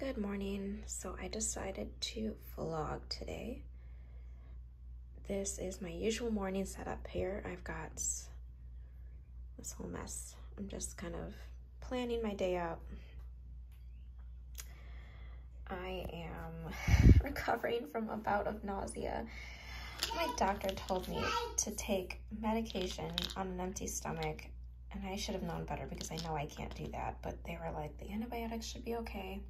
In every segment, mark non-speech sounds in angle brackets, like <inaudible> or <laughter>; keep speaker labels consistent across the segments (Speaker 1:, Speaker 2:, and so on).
Speaker 1: Good morning. So I decided to vlog today. This is my usual morning setup here. I've got this whole mess. I'm just kind of planning my day out. I am <laughs> recovering from a bout of nausea. My doctor told me to take medication on an empty stomach and I should have known better because I know I can't do that, but they were like, the antibiotics should be okay.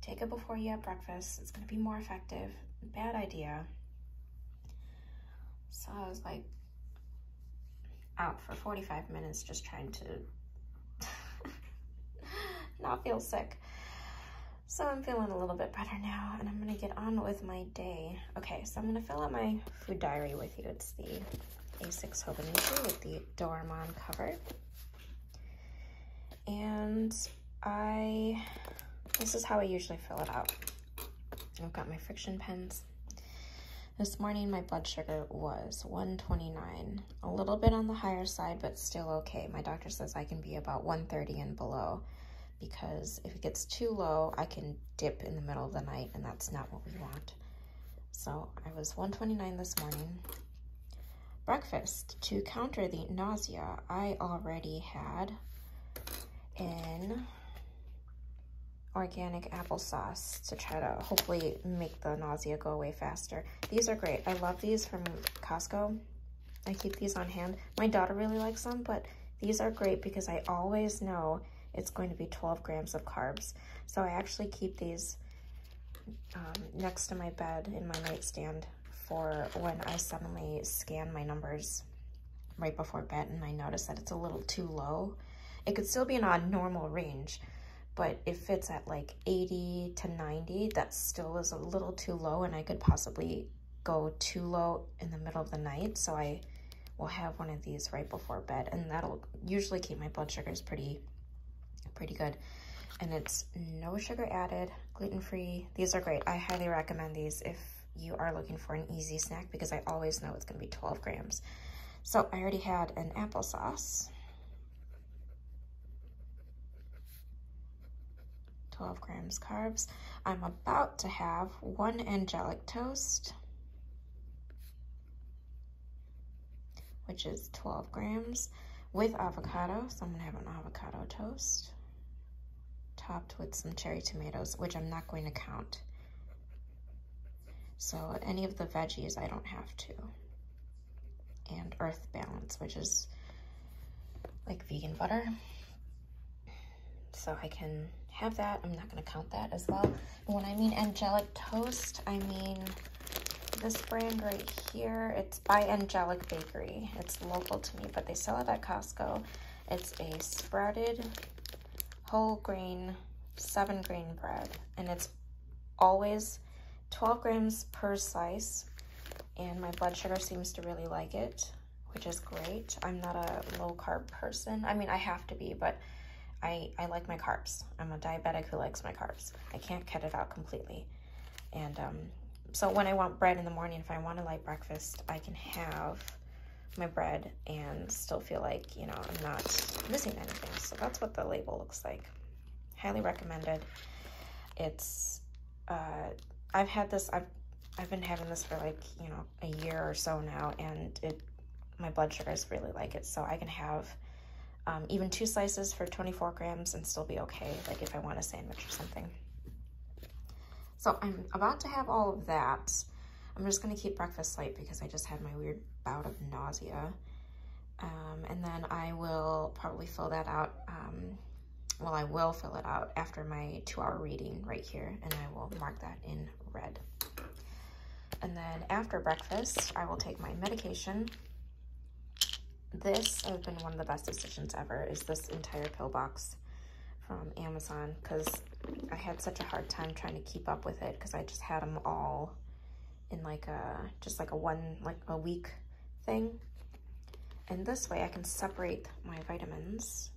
Speaker 1: Take it before you have breakfast. It's going to be more effective. Bad idea. So I was like out for 45 minutes just trying to <laughs> not feel sick. So I'm feeling a little bit better now and I'm gonna get on with my day. Okay, so I'm gonna fill out my food diary with you. It's the A6 Hobonichi with the Doraemon cover. And I this is how I usually fill it out. I've got my friction pens. This morning my blood sugar was 129, a little bit on the higher side, but still okay. My doctor says I can be about 130 and below because if it gets too low, I can dip in the middle of the night and that's not what we want. So I was 129 this morning. Breakfast, to counter the nausea, I already had in organic applesauce to try to hopefully make the nausea go away faster. These are great. I love these from Costco. I keep these on hand. My daughter really likes them, but these are great because I always know it's going to be 12 grams of carbs. So I actually keep these um, next to my bed in my nightstand for when I suddenly scan my numbers right before bed and I notice that it's a little too low. It could still be in a normal range, but if it's at like 80 to 90, that still is a little too low and I could possibly go too low in the middle of the night. So I will have one of these right before bed and that'll usually keep my blood sugars pretty, pretty good. And it's no sugar added, gluten-free. These are great. I highly recommend these if you are looking for an easy snack because I always know it's gonna be 12 grams. So I already had an applesauce. 12 grams carbs. I'm about to have one angelic toast, which is 12 grams with avocado. So I'm gonna have an avocado toast topped with some cherry tomatoes, which I'm not going to count. So any of the veggies, I don't have to. And earth balance, which is like vegan butter. So I can have that. I'm not going to count that as well. And when I mean angelic toast, I mean this brand right here. It's by Angelic Bakery. It's local to me, but they sell it at Costco. It's a sprouted whole grain, seven grain bread, and it's always 12 grams per slice. And my blood sugar seems to really like it, which is great. I'm not a low carb person. I mean, I have to be, but I, I like my carbs. I'm a diabetic who likes my carbs. I can't cut it out completely. And um, so when I want bread in the morning, if I want a light breakfast, I can have my bread and still feel like, you know, I'm not missing anything. So that's what the label looks like. Highly recommended. It's, uh, I've had this, I've, I've been having this for like, you know, a year or so now, and it, my blood sugars really like it. So I can have um, even two slices for 24 grams and still be okay, like if I want a sandwich or something. So I'm about to have all of that. I'm just gonna keep breakfast light because I just had my weird bout of nausea. Um, and then I will probably fill that out, um, well, I will fill it out after my two hour reading right here, and I will mark that in red. And then after breakfast, I will take my medication, this has been one of the best decisions ever is this entire pill box from Amazon because I had such a hard time trying to keep up with it because I just had them all in like a just like a one like a week thing. And this way I can separate my vitamins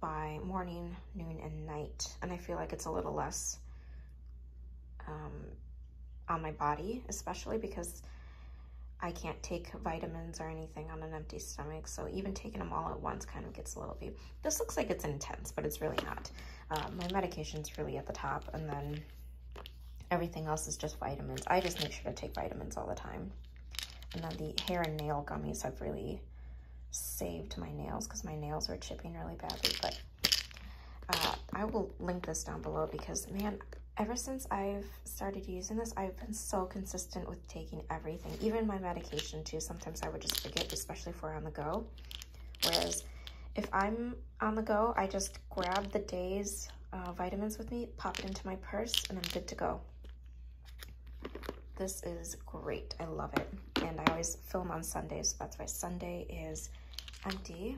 Speaker 1: by morning noon and night and I feel like it's a little less um, on my body especially because I can't take vitamins or anything on an empty stomach, so even taking them all at once kind of gets a little bit, this looks like it's intense, but it's really not. Uh, my medication's really at the top, and then everything else is just vitamins. I just make sure to take vitamins all the time. And then the hair and nail gummies have really saved my nails because my nails were chipping really badly. But uh, I will link this down below because, man, ever since I've started using this, I've been so consistent with taking everything, even my medication too. Sometimes I would just forget, especially for on the go. Whereas if I'm on the go, I just grab the day's uh, vitamins with me, pop it into my purse, and I'm good to go. This is great. I love it. And I always film on Sundays, so that's why Sunday is empty.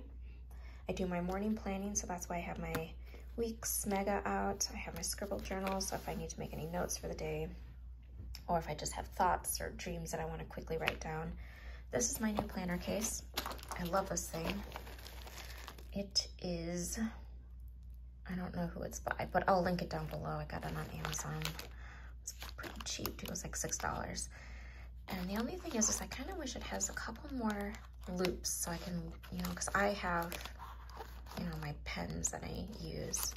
Speaker 1: I do my morning planning, so that's why I have my Weeks Mega out. I have my scribble journal, so if I need to make any notes for the day, or if I just have thoughts or dreams that I want to quickly write down. This is my new planner case. I love this thing. It is, I don't know who it's by, but I'll link it down below. I got it on Amazon. It's pretty cheap. It was like $6. And the only thing is, is I kind of wish it has a couple more loops so I can, you know, because I have, you know, my pens that I use.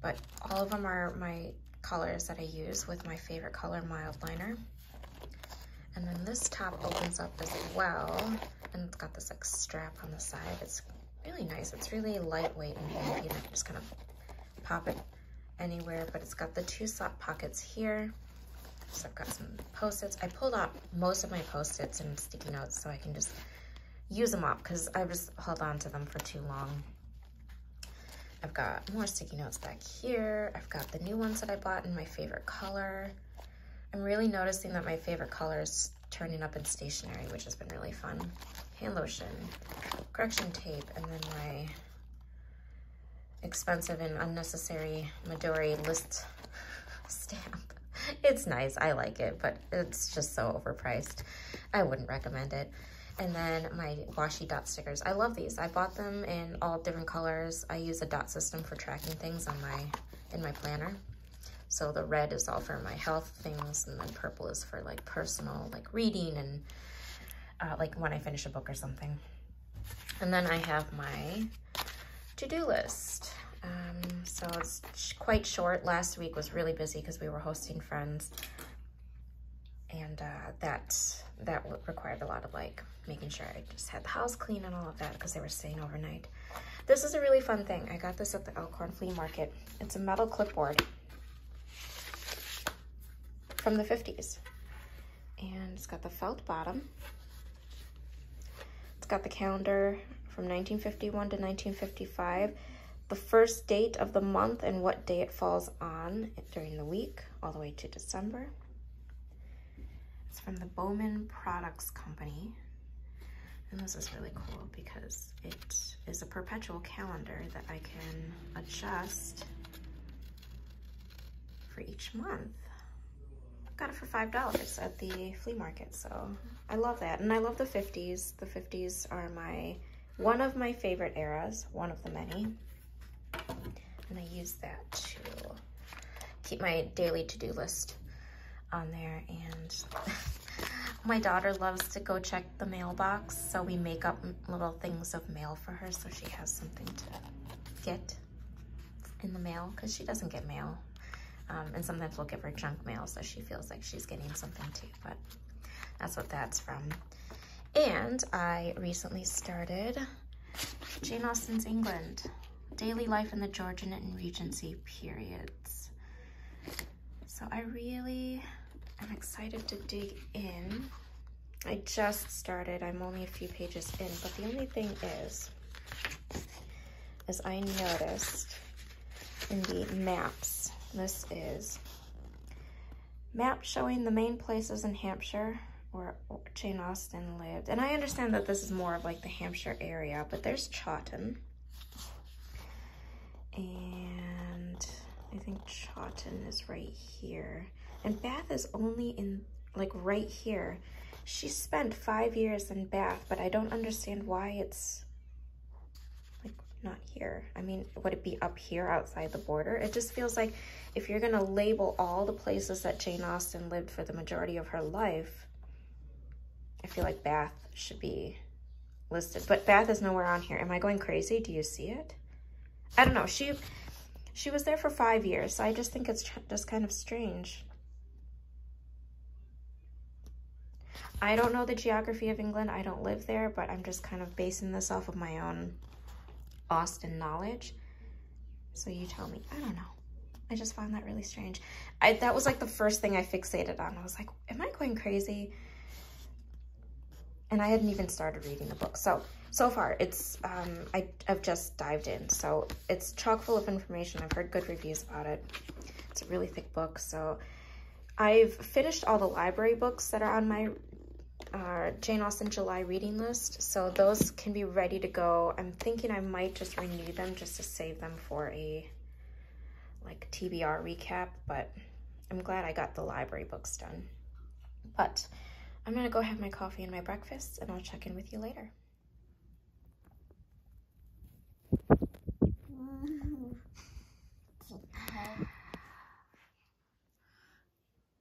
Speaker 1: But all of them are my colors that I use with my favorite color, mild liner. And then this top opens up as well. And it's got this like strap on the side. It's really nice. It's really lightweight and handy. And I just kind of pop it anywhere, but it's got the two slot pockets here. So I've got some post-its. I pulled out most of my post-its and sticky notes so I can just use them up because I've just held on to them for too long. I've got more sticky notes back here. I've got the new ones that I bought in my favorite color. I'm really noticing that my favorite color is turning up in stationery, which has been really fun. Hand lotion, correction tape, and then my expensive and unnecessary Midori list <laughs> stamp. It's nice, I like it, but it's just so overpriced. I wouldn't recommend it. And then my washi dot stickers. I love these. I bought them in all different colors. I use a dot system for tracking things on my in my planner. So the red is all for my health things, and then purple is for like personal, like reading and uh, like when I finish a book or something. And then I have my to-do list. Um, so it's quite short. Last week was really busy because we were hosting friends. And uh, that, that required a lot of like making sure I just had the house clean and all of that because they were staying overnight. This is a really fun thing. I got this at the Elkhorn Flea Market. It's a metal clipboard from the 50s. And it's got the felt bottom. It's got the calendar from 1951 to 1955, the first date of the month and what day it falls on during the week, all the way to December. It's from the Bowman Products Company. And this is really cool because it is a perpetual calendar that I can adjust for each month. Got it for $5 at the flea market, so I love that. And I love the 50s. The 50s are my one of my favorite eras, one of the many. And I use that to keep my daily to-do list on there. And <laughs> my daughter loves to go check the mailbox, so we make up little things of mail for her so she has something to get in the mail because she doesn't get mail. Um, and sometimes we'll give her junk mail so she feels like she's getting something too, but that's what that's from. And I recently started Jane Austen's England, Daily Life in the Georgian and Regency Periods. So I really am excited to dig in. I just started, I'm only a few pages in, but the only thing is, is I noticed in the maps, this is map showing the main places in Hampshire where Jane Austen lived. And I understand that this is more of like the Hampshire area, but there's Chawton. And I think Chawton is right here. And Bath is only in like right here. She spent five years in Bath, but I don't understand why it's like not here. I mean, would it be up here outside the border? It just feels like if you're gonna label all the places that Jane Austen lived for the majority of her life, I feel like Bath should be listed, but Bath is nowhere on here. Am I going crazy? Do you see it? I don't know. She She was there for five years, so I just think it's just kind of strange. I don't know the geography of England. I don't live there, but I'm just kind of basing this off of my own Austen knowledge. So you tell me. I don't know. I just found that really strange. I That was like the first thing I fixated on. I was like, am I going crazy? And I hadn't even started reading the book. So, so far, it's, um, I, I've just dived in. So it's chock full of information. I've heard good reviews about it. It's a really thick book. So I've finished all the library books that are on my uh, Jane Austen July reading list. So those can be ready to go. I'm thinking I might just renew them just to save them for a like TBR recap, but I'm glad I got the library books done. But I'm gonna go have my coffee and my breakfast and I'll check in with you later.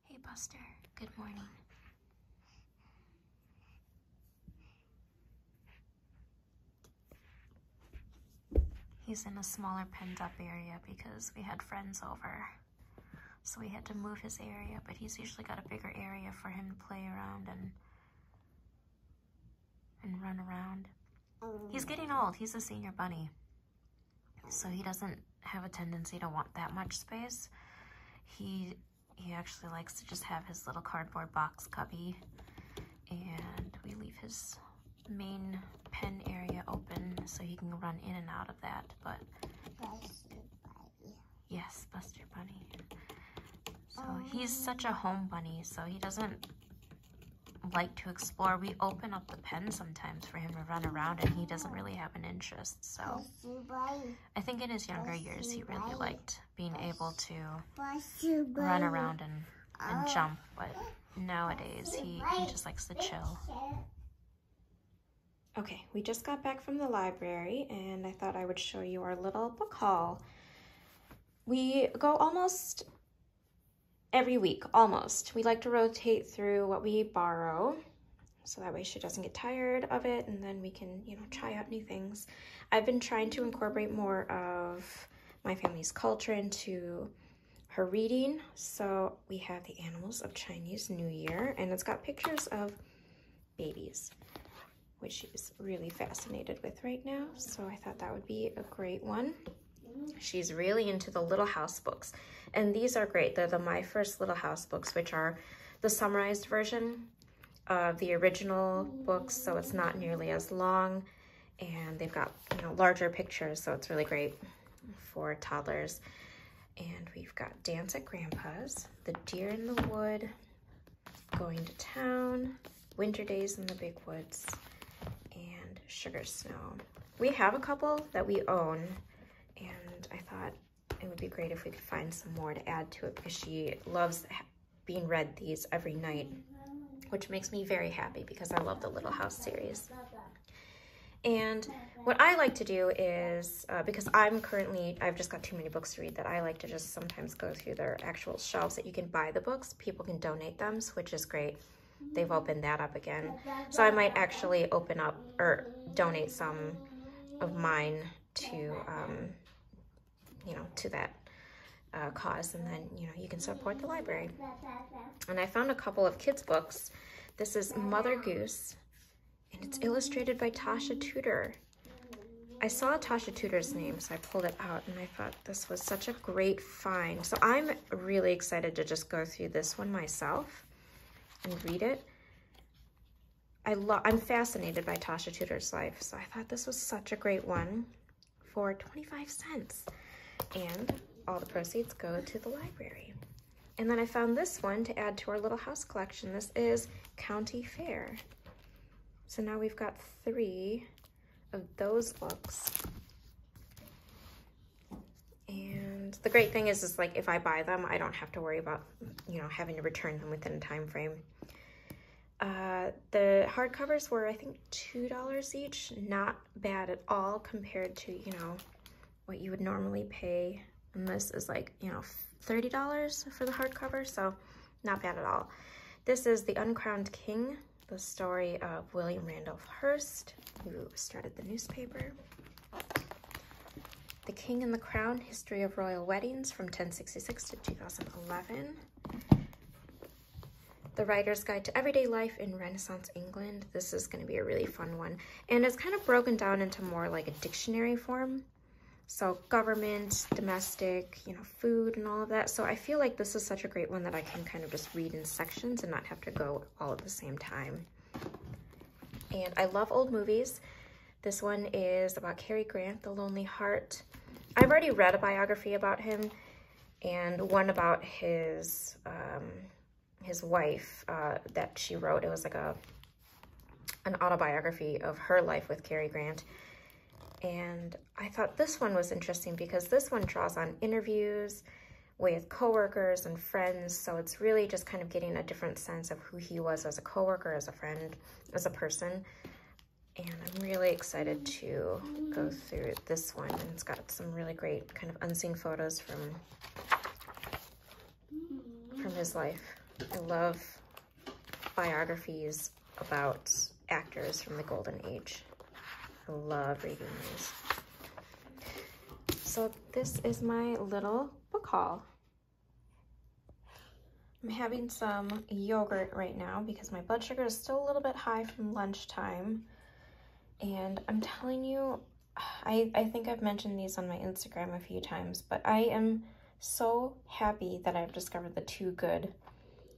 Speaker 1: Hey Buster, good morning. He's in a smaller penned up area because we had friends over. So we had to move his area, but he's usually got a bigger area for him to play around and and run around. He's oh. getting old. He's a senior bunny. So he doesn't have a tendency to want that much space. He he actually likes to just have his little cardboard box cubby and we leave his main pen area open so he can run in and out of that, but... Buster Bunny. Yes, Buster Bunny. So he's such a home bunny, so he doesn't like to explore. We open up the pen sometimes for him to run around and he doesn't really have an interest. So I think in his younger years he really liked being able to run around and, and jump, but nowadays he, he just likes to chill. Okay, we just got back from the library and I thought I would show you our little book haul. We go almost every week, almost. We like to rotate through what we borrow so that way she doesn't get tired of it and then we can, you know, try out new things. I've been trying to incorporate more of my family's culture into her reading. So we have the Animals of Chinese New Year and it's got pictures of babies which she's really fascinated with right now. So I thought that would be a great one. She's really into the Little House books. And these are great. They're the My First Little House books, which are the summarized version of the original books. So it's not nearly as long. And they've got, you know, larger pictures. So it's really great for toddlers. And we've got Dance at Grandpa's, The Deer in the Wood, Going to Town, Winter Days in the Big Woods, and Sugar Snow. We have a couple that we own, and I thought it would be great if we could find some more to add to it because she loves being read these every night, which makes me very happy because I love the Little House series. And what I like to do is, uh, because I'm currently, I've just got too many books to read that I like to just sometimes go through their actual shelves that you can buy the books. People can donate them, which is great they've opened that up again. So I might actually open up or donate some of mine to, um, you know, to that uh, cause. And then, you know, you can support the library. And I found a couple of kids' books. This is Mother Goose, and it's illustrated by Tasha Tudor. I saw Tasha Tudor's name, so I pulled it out, and I thought this was such a great find. So I'm really excited to just go through this one myself and read it. I love, I'm fascinated by Tasha Tudor's life, so I thought this was such a great one for 25 cents. And all the proceeds go to the library. And then I found this one to add to our little house collection. This is County Fair. So now we've got three of those books. And the great thing is, is like if I buy them, I don't have to worry about, you know, having to return them within a time frame. Uh, the hardcovers were, I think, $2 each. Not bad at all compared to, you know, what you would normally pay. And this is like, you know, $30 for the hardcover, so not bad at all. This is The Uncrowned King, the story of William Randolph Hearst, who started the newspaper. The King and the Crown, History of Royal Weddings from 1066 to 2011. The Writer's Guide to Everyday Life in Renaissance England. This is going to be a really fun one. And it's kind of broken down into more like a dictionary form. So government, domestic, you know, food and all of that. So I feel like this is such a great one that I can kind of just read in sections and not have to go all at the same time. And I love old movies. This one is about Cary Grant, The Lonely Heart. I've already read a biography about him and one about his um, his wife uh, that she wrote. It was like a an autobiography of her life with Cary Grant. And I thought this one was interesting because this one draws on interviews with coworkers and friends. So it's really just kind of getting a different sense of who he was as a coworker, as a friend, as a person. And I'm really excited to go through this one. And it's got some really great kind of unseen photos from, from his life. I love biographies about actors from the golden age. I love reading these. So this is my little book haul. I'm having some yogurt right now because my blood sugar is still a little bit high from lunchtime. And I'm telling you, I, I think I've mentioned these on my Instagram a few times, but I am so happy that I've discovered the Two Good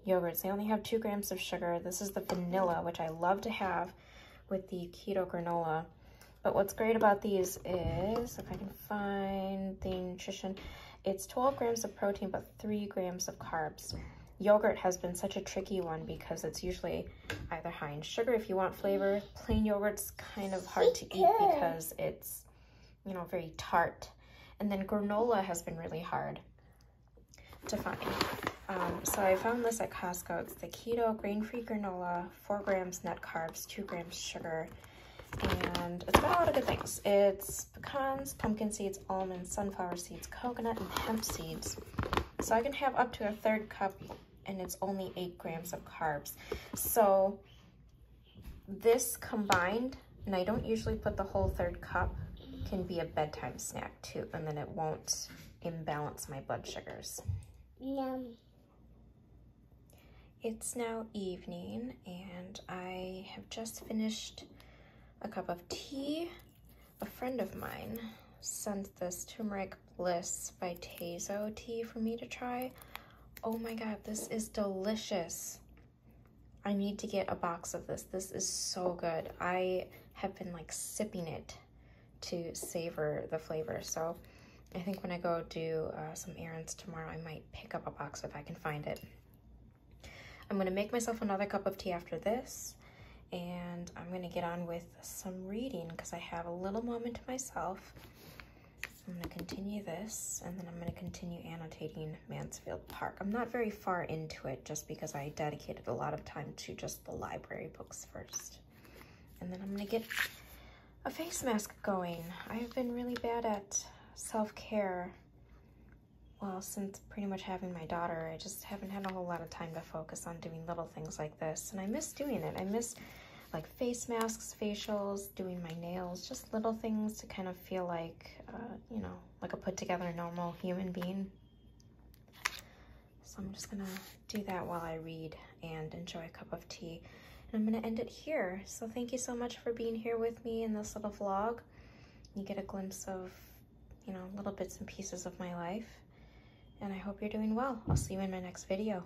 Speaker 1: yogurts. They only have two grams of sugar. This is the vanilla, which I love to have with the keto granola. But what's great about these is, if I can find the nutrition, it's 12 grams of protein, but three grams of carbs. Yogurt has been such a tricky one because it's usually either high in sugar if you want flavor. Plain yogurt's kind of hard to eat because it's, you know, very tart. And then granola has been really hard to find. Um, so I found this at Costco. It's the Keto Grain-Free Granola, 4 grams net carbs, 2 grams sugar, and it's got a lot of good things. It's pecans, pumpkin seeds, almonds, sunflower seeds, coconut, and hemp seeds. So I can have up to a third cup, and it's only 8 grams of carbs. So this combined, and I don't usually put the whole third cup, can be a bedtime snack too, and then it won't imbalance my blood sugars. Yum. It's now evening and I have just finished a cup of tea. A friend of mine sent this turmeric bliss by Tazo tea for me to try. Oh my god, this is delicious. I need to get a box of this. This is so good. I have been like sipping it to savor the flavor. So I think when I go do uh, some errands tomorrow, I might pick up a box if I can find it. I'm gonna make myself another cup of tea after this and I'm gonna get on with some reading because I have a little moment to myself. I'm gonna continue this and then I'm gonna continue annotating Mansfield Park. I'm not very far into it just because I dedicated a lot of time to just the library books first. And then I'm gonna get a face mask going. I have been really bad at self-care well, since pretty much having my daughter, I just haven't had a whole lot of time to focus on doing little things like this. And I miss doing it. I miss like face masks, facials, doing my nails, just little things to kind of feel like, uh, you know, like a put together normal human being. So I'm just gonna do that while I read and enjoy a cup of tea. And I'm gonna end it here. So thank you so much for being here with me in this little vlog. You get a glimpse of, you know, little bits and pieces of my life and I hope you're doing well. I'll see you in my next video.